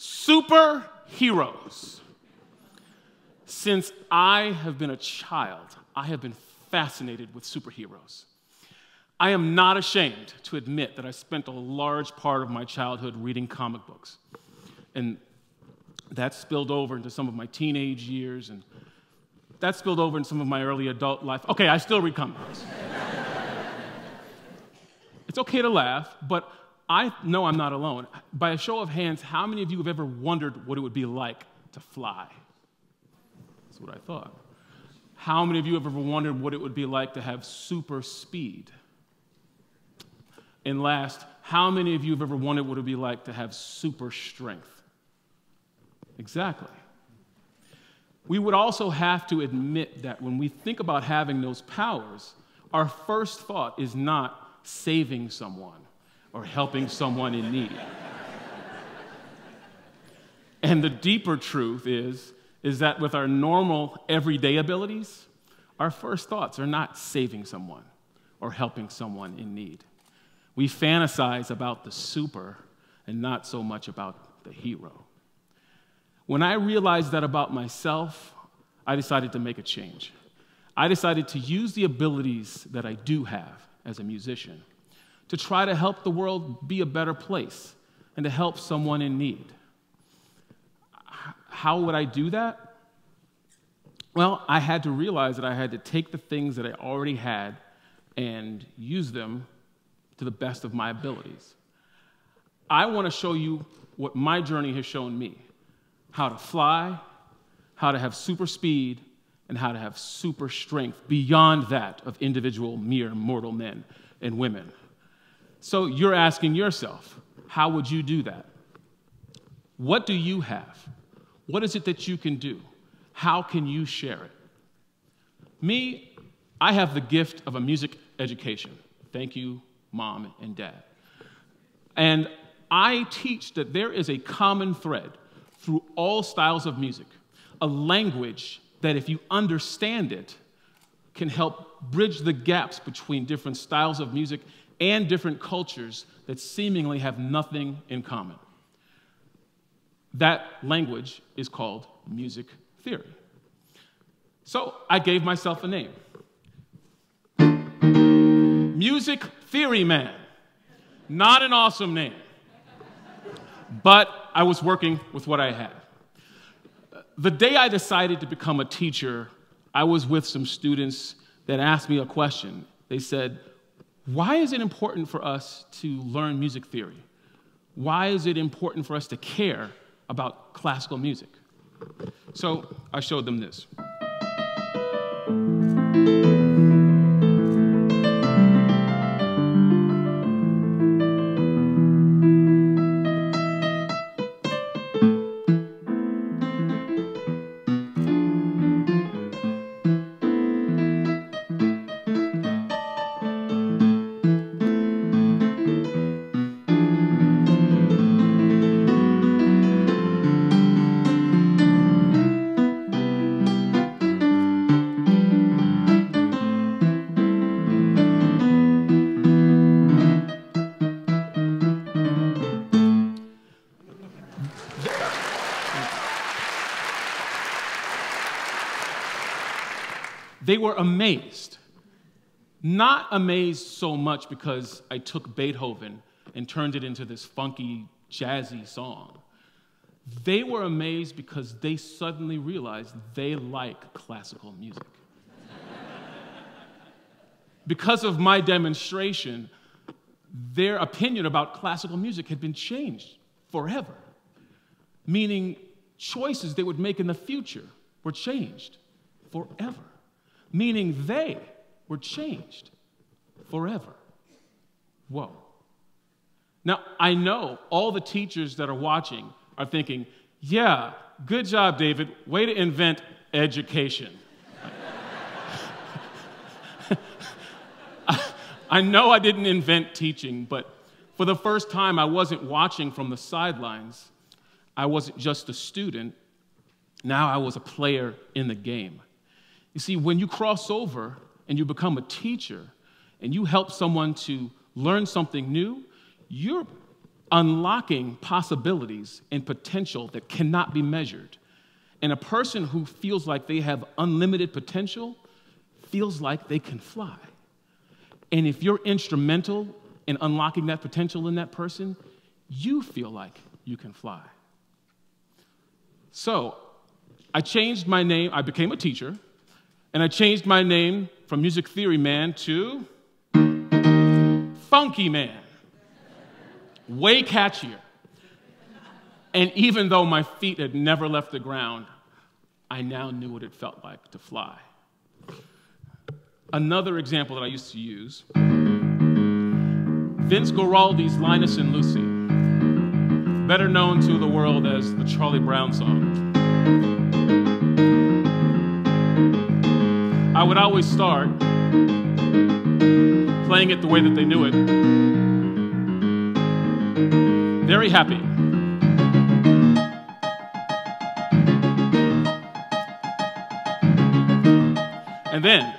Superheroes. Since I have been a child, I have been fascinated with superheroes. I am not ashamed to admit that I spent a large part of my childhood reading comic books. And that spilled over into some of my teenage years, and that spilled over into some of my early adult life. Okay, I still read comic books. it's okay to laugh, but I know I'm not alone. By a show of hands, how many of you have ever wondered what it would be like to fly? What I thought. How many of you have ever wondered what it would be like to have super speed? And last, how many of you have ever wondered what it would be like to have super strength? Exactly. We would also have to admit that when we think about having those powers, our first thought is not saving someone or helping someone in need. and the deeper truth is, is that with our normal everyday abilities, our first thoughts are not saving someone or helping someone in need. We fantasize about the super and not so much about the hero. When I realized that about myself, I decided to make a change. I decided to use the abilities that I do have as a musician to try to help the world be a better place and to help someone in need. How would I do that? Well, I had to realize that I had to take the things that I already had and use them to the best of my abilities. I want to show you what my journey has shown me how to fly, how to have super speed, and how to have super strength beyond that of individual mere mortal men and women. So you're asking yourself, how would you do that? What do you have? What is it that you can do? How can you share it? Me, I have the gift of a music education. Thank you, mom and dad. And I teach that there is a common thread through all styles of music, a language that, if you understand it, can help bridge the gaps between different styles of music and different cultures that seemingly have nothing in common. That language is called music theory. So I gave myself a name Music Theory Man. Not an awesome name, but I was working with what I had. The day I decided to become a teacher, I was with some students that asked me a question. They said, why is it important for us to learn music theory? Why is it important for us to care about classical music? So I showed them this. They were amazed. Not amazed so much because I took Beethoven and turned it into this funky, jazzy song. They were amazed because they suddenly realized they like classical music. because of my demonstration, their opinion about classical music had been changed forever, meaning choices they would make in the future were changed forever meaning they were changed forever. Whoa. Now, I know all the teachers that are watching are thinking, yeah, good job, David. Way to invent education. I know I didn't invent teaching, but for the first time, I wasn't watching from the sidelines. I wasn't just a student. Now I was a player in the game. You see, when you cross over and you become a teacher and you help someone to learn something new, you're unlocking possibilities and potential that cannot be measured. And a person who feels like they have unlimited potential feels like they can fly. And if you're instrumental in unlocking that potential in that person, you feel like you can fly. So I changed my name, I became a teacher, and I changed my name from Music Theory Man to Funky Man. Way catchier. And even though my feet had never left the ground, I now knew what it felt like to fly. Another example that I used to use Vince Guaraldi's Linus and Lucy, better known to the world as the Charlie Brown song. I would always start playing it the way that they knew it. Very happy. And then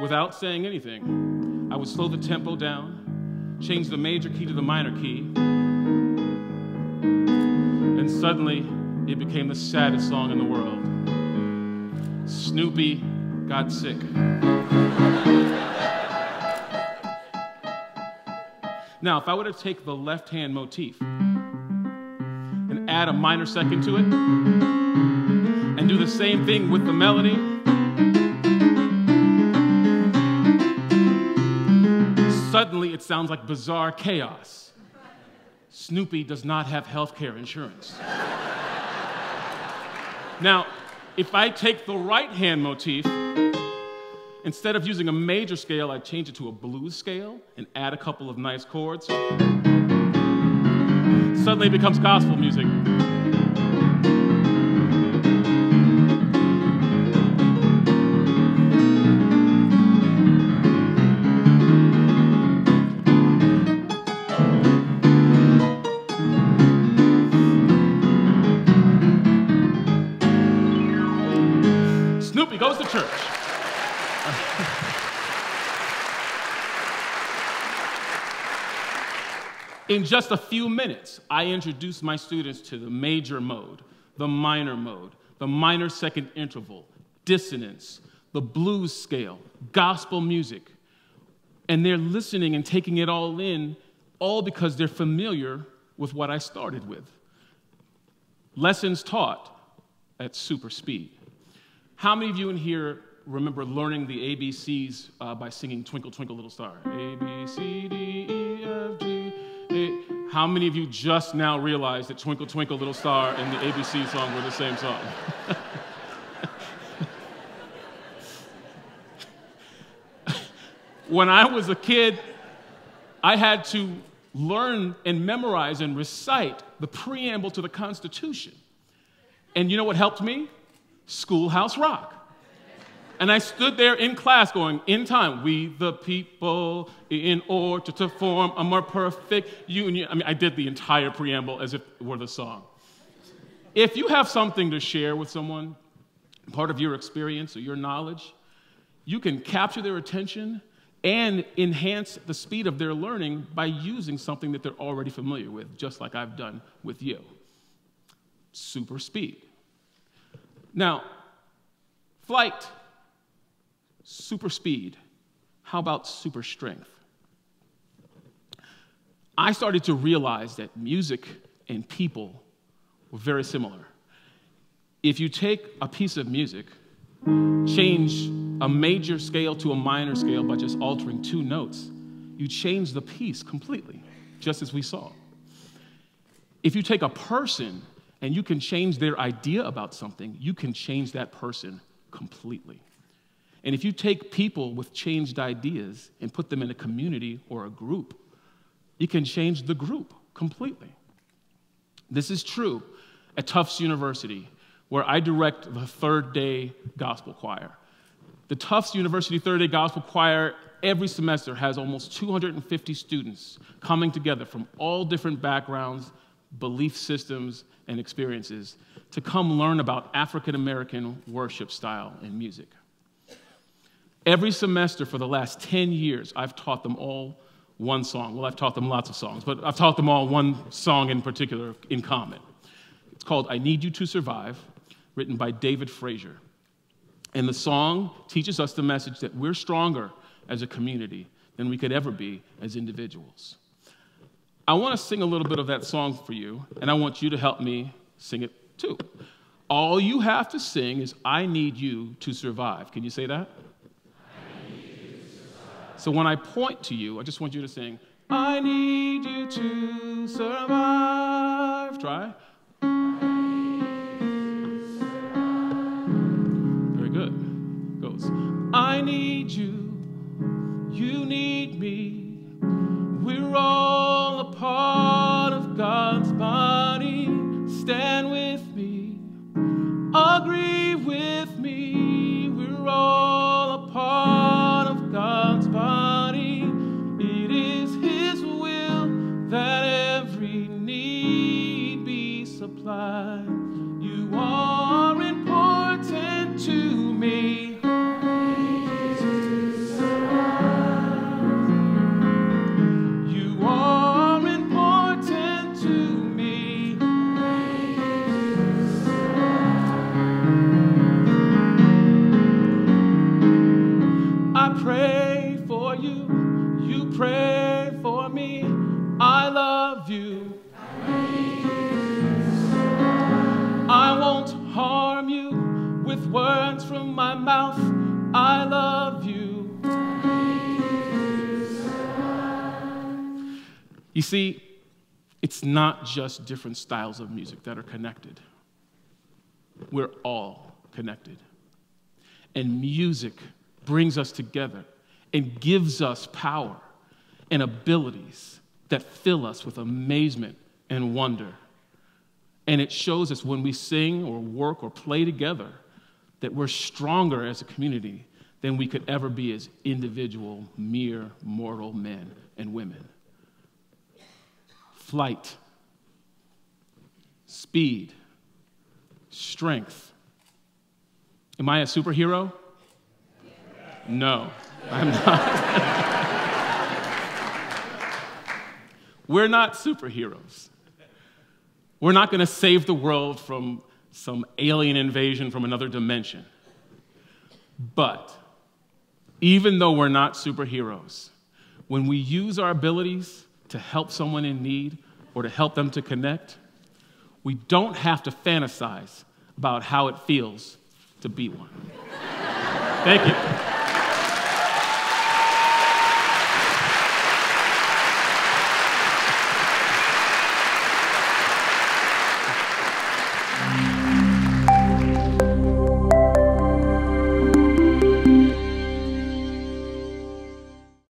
without saying anything, I would slow the tempo down, change the major key to the minor key, and suddenly it became the saddest song in the world. Snoopy got sick. Now, if I were to take the left hand motif and add a minor second to it, and do the same thing with the melody, Suddenly, it sounds like bizarre chaos. Snoopy does not have health care insurance. now, if I take the right hand motif, instead of using a major scale, I change it to a blues scale and add a couple of nice chords. Suddenly, it becomes gospel music. In just a few minutes, I introduce my students to the major mode, the minor mode, the minor second interval, dissonance, the blues scale, gospel music. And they're listening and taking it all in, all because they're familiar with what I started with. Lessons taught at super speed. How many of you in here remember learning the ABCs uh, by singing Twinkle, Twinkle, Little Star? A, B, C, D, E, F, G, how many of you just now realized that Twinkle Twinkle Little Star and the ABC song were the same song? when I was a kid, I had to learn and memorize and recite the preamble to the Constitution. And you know what helped me? Schoolhouse Rock. And I stood there in class going, in time, we the people, in order to form a more perfect union. I mean, I did the entire preamble as if it were the song. If you have something to share with someone, part of your experience or your knowledge, you can capture their attention and enhance the speed of their learning by using something that they're already familiar with, just like I've done with you. Super speed. Now, flight super speed. How about super strength? I started to realize that music and people were very similar. If you take a piece of music, change a major scale to a minor scale by just altering two notes, you change the piece completely, just as we saw. If you take a person and you can change their idea about something, you can change that person completely. And if you take people with changed ideas and put them in a community or a group, you can change the group completely. This is true at Tufts University, where I direct the third day gospel choir. The Tufts University Third Day Gospel Choir every semester has almost 250 students coming together from all different backgrounds, belief systems, and experiences to come learn about African American worship style and music. Every semester for the last 10 years, I've taught them all one song. Well, I've taught them lots of songs, but I've taught them all one song in particular in common. It's called I Need You to Survive, written by David Frazier. And the song teaches us the message that we're stronger as a community than we could ever be as individuals. I want to sing a little bit of that song for you, and I want you to help me sing it too. All you have to sing is, I need you to survive. Can you say that? So when I point to you, I just want you to sing, I need you to survive. Try. Very good. Goes, I need you, you need me. We're all part of God's body. Stand love you. I won't harm you with words from my mouth. I love you. You see, it's not just different styles of music that are connected. We're all connected. And music brings us together and gives us power and abilities that fill us with amazement and wonder. And it shows us when we sing or work or play together that we're stronger as a community than we could ever be as individual, mere mortal men and women. Flight, speed, strength. Am I a superhero? No, I'm not. We're not superheroes. We're not going to save the world from some alien invasion from another dimension. But even though we're not superheroes, when we use our abilities to help someone in need or to help them to connect, we don't have to fantasize about how it feels to be one. Thank you.